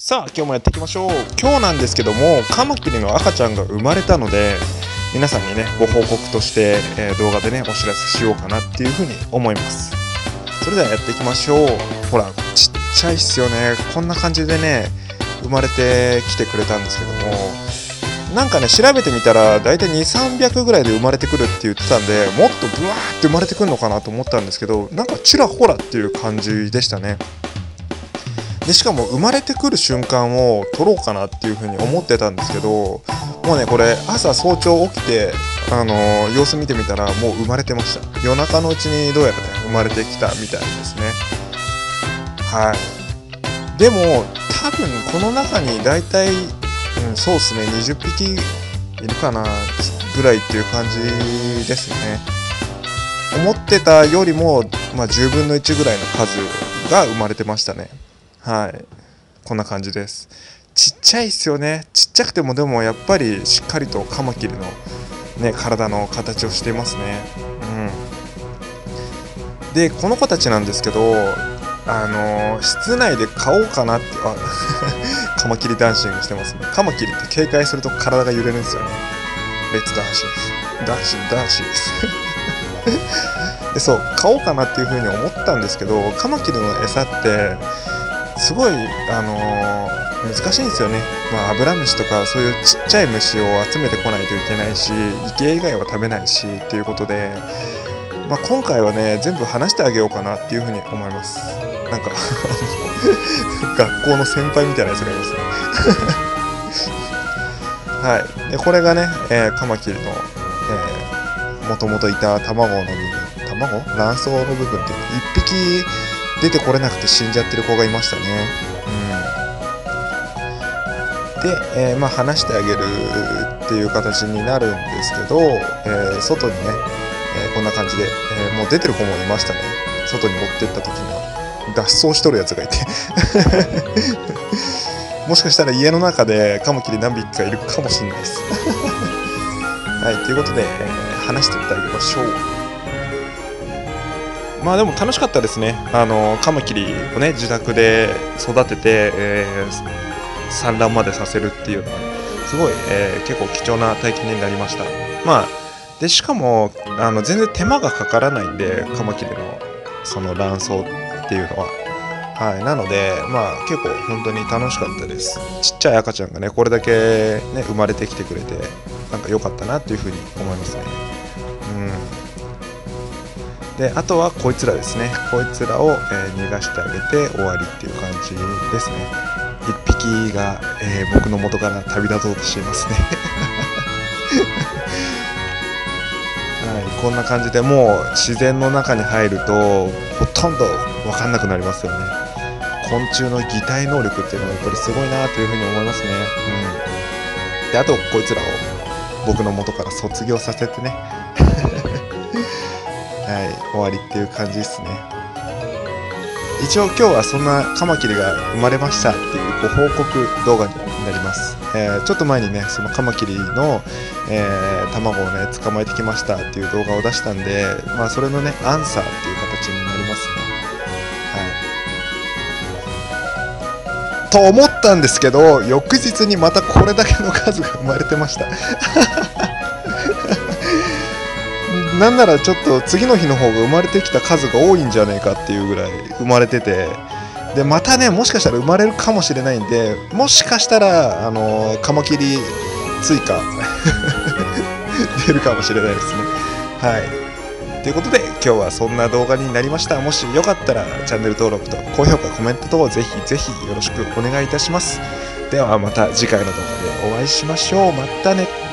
さあ今日もやっていきましょう。今日なんですけどもカマキリの赤ちゃんが生まれたので皆さんにねご報告として、えー、動画でねお知らせしようかなっていうふうに思います。それではやっていきましょう。ほらちっちゃいっすよね。こんな感じでね生まれてきてくれたんですけども。なんかね調べてみたら大体2300ぐらいで生まれてくるって言ってたんでもっとブワーって生まれてくるのかなと思ったんですけどなんかちらほらっていう感じでしたね。でしかも生まれてくる瞬間を撮ろうかなっていうふうに思ってたんですけどもうねこれ朝早朝起きてあのー、様子見てみたらもう生まれてました。夜中のうちにどうやらね生まれてきたみたいですね。はい。でも多分この中に大体、うん、そうですね20匹いるかなぐらいっていう感じですね。思ってたよりも、まあ、10分の1ぐらいの数が生まれてましたね。はい。こんな感じです。ちっちゃいっすよね。ちっちゃくてもでもやっぱりしっかりとカマキリのね体の形をしていますね。うん。でこの子たちなんですけどあのー、室内で買おうかなってあ カマキリダンシングしてますね。カマキリって警戒すると体が揺れるんですよね。レッツダンシングダンシングダンシングです。で そう買おうかなっていうふうに思ったんですけどカマキリの餌ってすごい、あのー、難しいんですよね、まあ、アブラムシとかそういうちっちゃい虫を集めてこないといけないし池以外は食べないしっていうことで、まあ、今回はね全部話してあげようかなっていうふうに思います。なんか 学校の先輩みたいなやつがいますね。はい。でこれがね、えー、カマキリの、えー、もともといた卵の部分。卵？卵？巣の部分っていうの1匹出てこれなくて死んじゃってる子がいましたね。うん、で、えー、まあ、話してあげるっていう形になるんですけど、えー、外にね、えー、こんな感じで、えもう出てる子もいましたね。外に持ってった時には脱走しとるやつがいて もしかしたら家の中でカマキリ何匹かいるかもしれないです。はい、ということで、え話していただきましょう。まあでも楽しかったですね、あのカマキリをね自宅で育てて、えー、産卵までさせるっていうのは、すごい、えー、結構貴重な体験になりました。まあでしかもあの全然手間がかからないんで、カマキリのその卵巣っていうのは。はい、なので、まあ、結構本当に楽しかったです。ちっちゃい赤ちゃんがね、これだけ、ね、生まれてきてくれて、なんか良かったなっていうふうに思いますね。であとはこいつらですね。こいつらを、え、逃がしてあげて終わりっていう感じですね。1匹が、えー、僕の元から旅立とうとしていますね。はい、こんな感じでもう自然の中に入るとほとんど分かんなくなりますよね。昆虫の擬態能力っていうのはやっぱりすごいなというふうに思いますね、うん、であとこいつらを僕の元から卒業させてね。はい終わりっていう感じですね。一応今日はそんなカマキリが生まれましたっていうご報告動画になります、えー、ちょっと前にねそのカマキリの、えー、卵をね捕まえてきましたっていう動画を出したんでまあそれのねアンサーっていう形になりますね。はい。と思ったんですけど翌日にまたこれだけの数が生まれてました。なんならちょっと次の日の方が生まれてきた数が多いんじゃねえかっていうぐらい生まれててでまたねもしかしたら生まれるかもしれないんでもしかしたらあのカマキリ追加 出るかもしれないですね。はい。ということで今日はそんな動画になりました。もしよかったらチャンネル登録と高評価コメント等ぜひぜひよろしくお願いいたします。ではまた次回の動画でお会いしましょう。またね。